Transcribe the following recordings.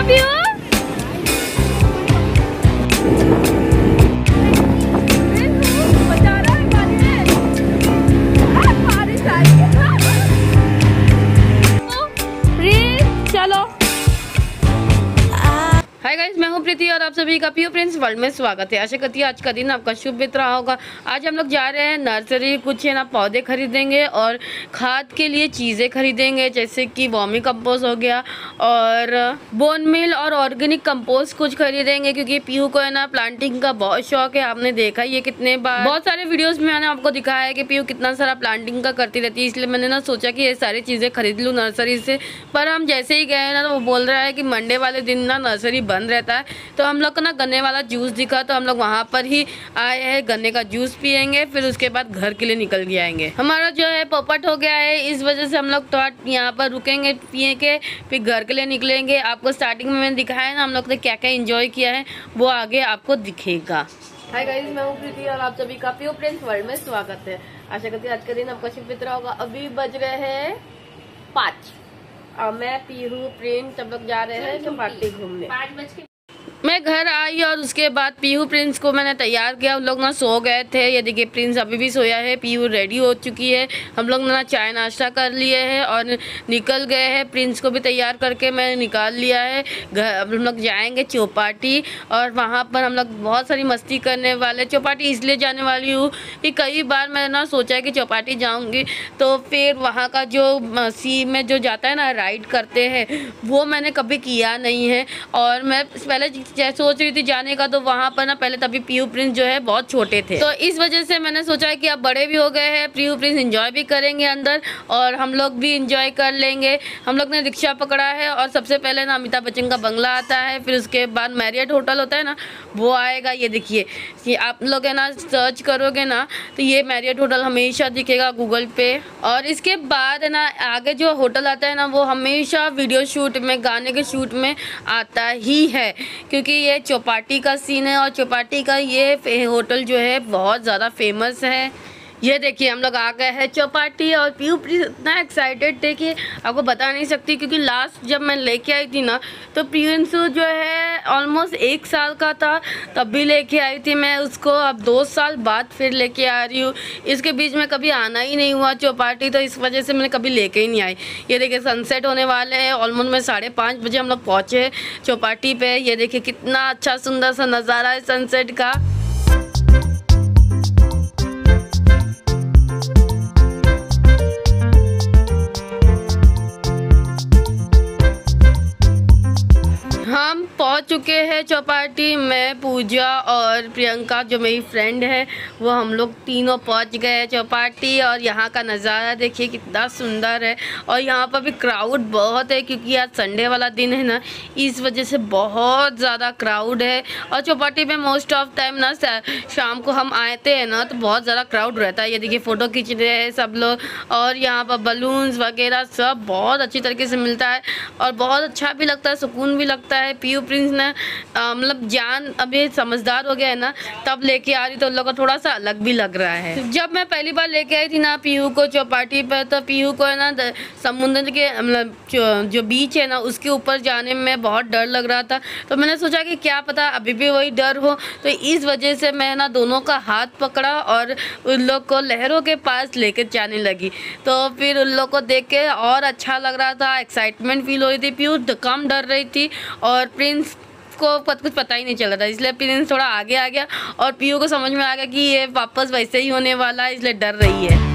Love you. Hi guys मैं हूँ प्रीति और आप सभी का पीओ प्रिंस वर्ल्ड में स्वागत है। आशा करती है आज का दिन आपका शुभ बीत रहा होगा। आज हम लोग जा रहे हैं नर्सरी कुछ है ना, पौधे खरीदेंगे और खाद के लिए चीज़ें खरीदेंगे, जैसे कि वॉमी कंपोस्ट हो गया और बोन मिल और ऑर्गेनिक कंपोस्ट कुछ खरीदेंगे, क्योंकि पीहू को है ना प्लांटिंग का बहुत शौक है। आपने देखा ये कितने बार बहुत सारे वीडियोज़ में मैंने आपको दिखाया है कि पीहू कितना सारा प्लांटिंग का करती रहती है, इसलिए मैंने ना सोचा कि ये सारी चीज़ें खरीद लूँ नर्सरी से। पर हम जैसे ही गए ना तो वो बोल रहा है कि मंडे वाले दिन ना नर्सरी रहता है। तो हम लोग को ना गन्ने वाला जूस दिखा तो हम लोग वहाँ पर ही आए हैं, गन्ने का जूस पियेंगे, फिर उसके बाद घर के लिए निकल के आएँगे। हमारा जो है पोपट हो गया है, इस वजह से हम लोग थोड़ा यहाँ पर रुकेंगे पिए के फिर घर के लिए निकलेंगे। आपको स्टार्टिंग में दिखाया ना, हम लोग ने क्या क्या इंजॉय किया है, वो आगे आपको दिखेगा। हाय गाइस मैं हूँ प्रीति और आप सभी का प्यो फ्रेंड्स वर्ल्ड में स्वागत है। आशा करती हूँ आज का दिन आपका शुभ मित्र होगा। अभी बज रहे हैं पाँच। और मैं पीहू प्रेम सब लोग जा रहे हैं पार्टी घूमने। पाँच बज के मैं घर आई और उसके बाद पीहू प्रिंस को मैंने तैयार किया। हम लोग ना सो गए थे। ये देखिए, प्रिंस अभी भी सोया है। पीहू रेडी हो चुकी है। हम लोग ना चाय नाश्ता कर लिए हैं और निकल गए हैं। प्रिंस को भी तैयार करके मैंने निकाल लिया है। घर, अब हम लोग जाएँगे चौपाटी और वहाँ पर हम लोग बहुत सारी मस्ती करने वाले। चौपाटी इसलिए जाने वाली हूँ कि कई बार मैंने ना सोचा है कि चौपाटी जाऊँगी। तो फिर वहाँ का जो सी में जो जाता है ना, राइड करते हैं, वो मैंने कभी किया नहीं है। और मैं पहले सोच रही थी जाने का तो वहाँ पर ना पहले तभी पीयू प्रिंस जो है बहुत छोटे थे। तो इस वजह से मैंने सोचा कि अब बड़े भी हो गए हैं पीयू प्रिंस इंजॉय भी करेंगे अंदर और हम लोग भी इंजॉय कर लेंगे। हम लोग ने रिक्शा पकड़ा है और सबसे पहले ना अमिताभ बच्चन का बंगला आता है, फिर उसके बाद मैरियट होटल होता है ना, वो आएगा, ये देखिए। आप लोग है ना सर्च करोगे ना तो ये मैरियट होटल हमेशा दिखेगा गूगल पे। और इसके बाद है ना, आगे जो होटल आता है ना, वो हमेशा वीडियो शूट में, गाने के शूट में आता ही है। क्योंकि ये चौपाटी का सीन है और चौपाटी का ये होटल जो है बहुत ज़्यादा फ़ेमस है। ये देखिए, हम लोग आ गए हैं चौपाटी और पीयू प्लीज़ इतना एक्साइटेड थे कि आपको बता नहीं सकती क्योंकि लास्ट जब मैं लेके आई थी ना तो प्रियंसु जो है ऑलमोस्ट एक साल का था, तब भी लेके आई थी मैं उसको। अब दो साल बाद फिर लेके आ रही हूँ। इसके बीच में कभी आना ही नहीं हुआ चौपाटी तो इस वजह से मैंने कभी लेके ही नहीं आई। ये देखिए सनसेट होने वाले हैं ऑलमोस्ट मैं साढ़े पाँच बजे हम लोग पहुँचे चौपाटी पर ये देखिए, कितना अच्छा सुंदर सा नज़ारा है सनसेट का। चुके हैं चौपाटी में पूजा और प्रियंका, जो मेरी फ्रेंड है, वो हम लोग तीनों पहुँच गए हैं चौपाटी और यहाँ का नज़ारा देखिए कितना सुंदर है और यहाँ पर भी क्राउड बहुत है क्योंकि आज संडे वाला दिन है ना, इस वजह से बहुत ज़्यादा क्राउड है और चौपाटी में मोस्ट ऑफ़ टाइम ना शाम को हम आते हैं ना तो बहुत ज़्यादा क्राउड रहता है। ये देखिए फ़ोटो खींच रहे हैं सब लोग और यहाँ पर बलून्स वगैरह सब बहुत अच्छी तरीके से मिलता है और बहुत अच्छा भी लगता है, सुकून भी लगता है। पीयू प्रिंस ने मतलब जान अभी समझदार हो गया है ना तब लेके आ रही तो उन लोग का थोड़ा सा अलग भी लग रहा है। जब मैं पहली बार लेके आई थी ना पीहू को चौपाटी पर तो पीहू को है ना समुद्र के मतलब जो, बीच है ना उसके ऊपर जाने में बहुत डर लग रहा था। तो मैंने सोचा कि क्या पता अभी भी वही डर हो। तो इस वजह से मैं ना दोनों का हाथ पकड़ा और उन लोग को लहरों के पास लेकर जाने लगी। तो फिर उन लोग को देख के और अच्छा लग रहा था एक्साइटमेंट फील हो रही थी पीहू कम डर रही थी और प्रिंस को कुछ पता ही नहीं चल रहा था, इसलिए प्रिंस थोड़ा आगे आ गया और पीयू को समझ में आ गया कि ये वापस वैसे ही होने वाला है, इसलिए डर रही है।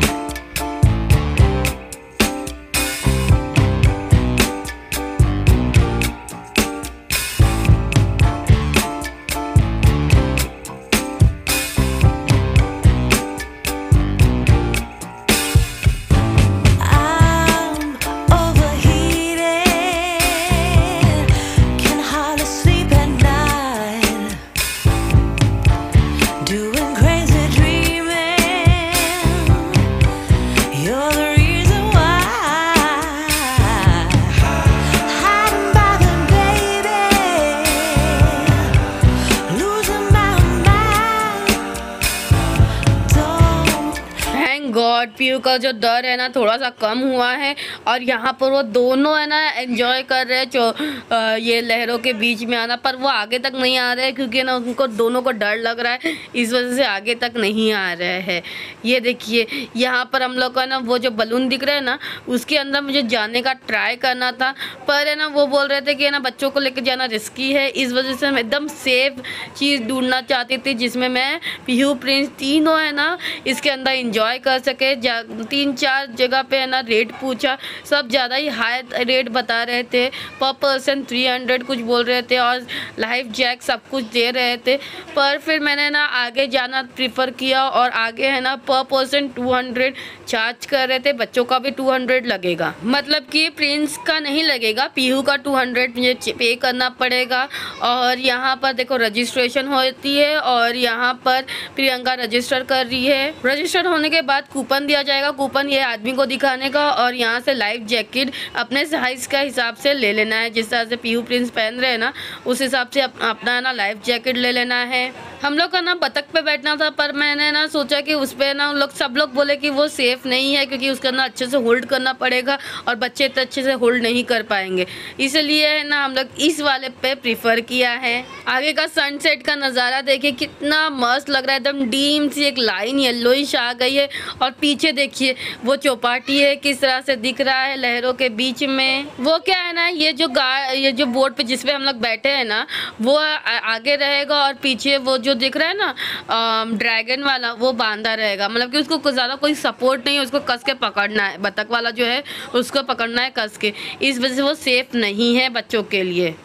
पीयू का जो डर है ना थोड़ा सा कम हुआ है और यहाँ पर वो दोनों है ना एंजॉय कर रहे हैं जो ये लहरों के बीच में आना, पर वो आगे तक नहीं आ रहे हैं, क्योंकि ना उनको, दोनों को डर लग रहा है, इस वजह से आगे तक नहीं आ रहे हैं। ये देखिए, यहाँ पर हम लोग का ना, वो जो बलून दिख रहा है ना, उसके अंदर मुझे जाने का ट्राई करना था, पर है ना, वो बोल रहे थे कि ना, बच्चों को लेकर जाना रिस्की है, इस वजह से मैं एकदम सेफ़ चीज़ ढूंढना चाहती थी, जिसमें मैं पीहू प्रिंस तीनों है ना, इसके अंदर इंजॉय कर सके तीन चार जगह पे है ना रेट पूछा, सब ज़्यादा ही हाई रेट बता रहे थे। पर पर्सन थ्री हंड्रेड कुछ बोल रहे थे और लाइफ जैक सब कुछ दे रहे थे। पर फिर मैंने ना आगे जाना प्रीफर किया और आगे है ना पर पर्सन टू हंड्रेड चार्ज कर रहे थे। बच्चों का भी टू हंड्रेड लगेगा। मतलब कि प्रिंस का नहीं लगेगा, पीहू का टू हंड्रेड मुझे पे करना पड़ेगा। और यहाँ पर देखो रजिस्ट्रेशन होती है और यहाँ पर प्रियंका रजिस्टर कर रही है। रजिस्टर होने के बाद कूपन दिया जाएगा कूपन ये आदमी को दिखाने का और यहाँ से लाइफ जैकेट अपने साइज़ का हिसाब से ले लेना है। जिस तरह से पीहू प्रिंस पहन रहे हैं ना, उस हिसाब से अपना ना लाइफ जैकेट ले लेना है। हम लोग का ना बतख पे बैठना था, पर मैंने ना सोचा कि उस पर ना लोग सब लोग बोले कि वो सेफ़ नहीं है, क्योंकि उसका ना अच्छे से होल्ड करना पड़ेगा और बच्चे इतने अच्छे से होल्ड नहीं कर पाएँगे। इसलिए ना हम लोग इस वाले पे प्रीफर किया है। आगे का सनसेट का नज़ारा देखिए, कितना मस्त लग रहा है, एकदम डीम सी एक लाइन येलोइश आ गई है। और पीछे देखिए, वो चौपाटी है, किस तरह से दिख रहा है लहरों के बीच में। वो क्या है ना, ये जो गा, ये जो बोट पे जिसपे हम लोग बैठे हैं ना, वो आगे रहेगा और पीछे वो जो दिख रहा है ना ड्रैगन वाला, वो बांधा रहेगा। मतलब कि उसको ज़्यादा कोई सपोर्ट नहीं है, उसको कस के पकड़ना है। बतख वाला जो है, उसको पकड़ना है कस के। इस वजह से वो सेफ़ नहीं है बच्चों के लिए।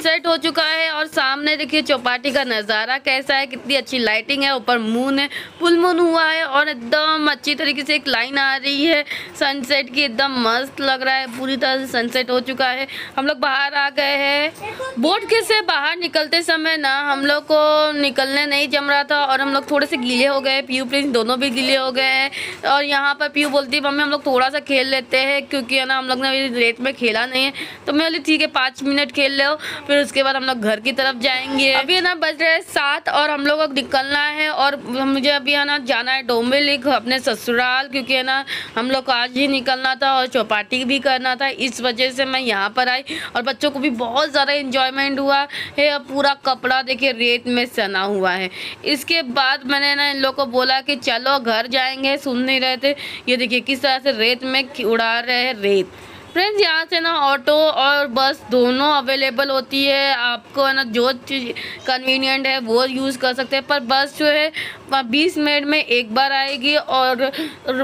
सनसेट हो चुका है और सामने देखिए चौपाटी का नज़ारा कैसा है, कितनी अच्छी लाइटिंग है, ऊपर मून है फुल मून हुआ है और एकदम अच्छी तरीके से एक लाइन आ रही है। सनसेट की एकदम मस्त लग रहा है, पूरी तरह से सनसेट हो चुका है। हम लोग बाहर आ गए हैं। बोट के से बाहर निकलते समय ना हम लोग को निकलने नहीं जम रहा था और हम लोग थोड़े से गीले हो गए पीयू प्रिंस दोनों भी गीले हो गए हैं और यहाँ पर पीयू बोलती है, मम्मी, हम लोग थोड़ा सा खेल लेते हैं क्योंकि है ना हम लोग ने रेत में खेला नहीं है। तो मैं बोली, ठीक है, पाँच मिनट खेल ले। फिर उसके बाद हम लोग घर की तरफ़ जाएँगे। अभी ना, बज रहे हैं सात और हम लोग निकलना है और मुझे अभी है ना जाना है डोम्बेलिक अपने ससुराल क्योंकि है ना हम लोग को आज ही निकलना था और चौपाटी भी करना था। इस वजह से मैं यहाँ पर आई और बच्चों को भी बहुत ज़्यादा इंजॉयमेंट हुआ। है पूरा कपड़ा देखिए, रेत में सना हुआ है। इसके बाद मैंने ना इन लोग को बोला कि चलो घर जाएँगे, सुन नहीं रहे थे। ये देखिए किस तरह से रेत में उड़ा रहे हैं, रेत। फ्रेंड्स, यहाँ से ना ऑटो और बस दोनों अवेलेबल होती है। आपको है ना, जो चीज़ कन्वीनियंट है, वो यूज़ कर सकते हैं। पर बस जो है बीस मिनट में एक बार आएगी और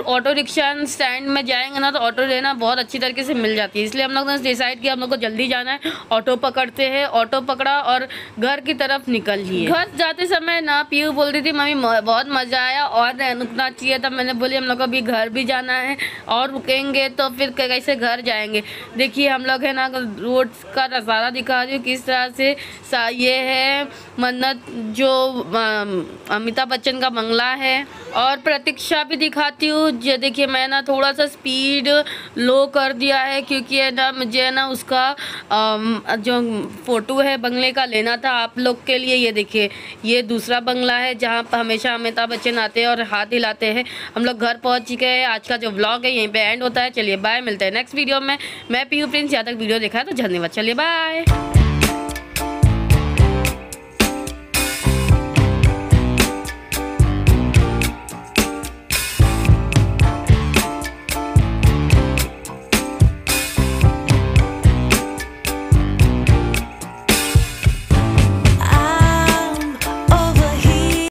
ऑटो रिक्शा स्टैंड में जाएँगे ना तो ऑटो लेना बहुत अच्छी तरीके से मिल जाती है। इसलिए हम लोग ने डिसाइड किया, हम लोग को जल्दी जाना है। ऑटो पकड़ते हैं, ऑटो पकड़ा और घर की तरफ़ निकल लिए। घर जाते समय ना, पीयू बोल रही थी, मम्मी बहुत मज़ा आया, और रुकना चाहिए था। मैंने बोली, हम लोग को अभी घर भी जाना है। और रुकेंगे तो फिर कैसे घर जाए जाएँगे। देखिए, हम लोग है ना, रोड का नज़ारा दिखा रही हूँ, किस तरह से ये है, मन्नत जो अमिताभ बच्चन का बंगला है। और प्रतीक्षा भी दिखाती हूँ, ये देखिए मैं ना थोड़ा सा स्पीड लो कर दिया है, क्योंकि है ना, मुझे ना उसका जो फ़ोटो है, बंगले का लेना था आप लोग के लिए। ये देखिए, ये दूसरा बंगला है, जहाँ पर हमेशा अमिताभ बच्चन आते हैं और हाथ हिलाते हैं। हम लोग घर पहुँच चुके हैं, आज का जो ब्लॉग है, यहीं पे एंड होता है। चलिए बाय मिलते हैं नेक्स्ट वीडियो में। मैं मैं पीयू प्रिंस यहाँ तक वीडियो देखा तो धन्यवाद। चलिए बाय